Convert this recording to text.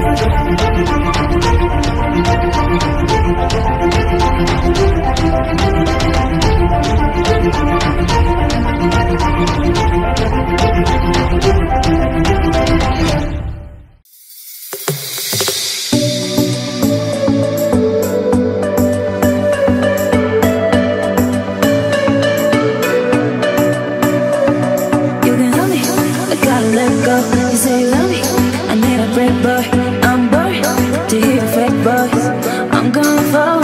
Go. You. voice. I'm gonna vote.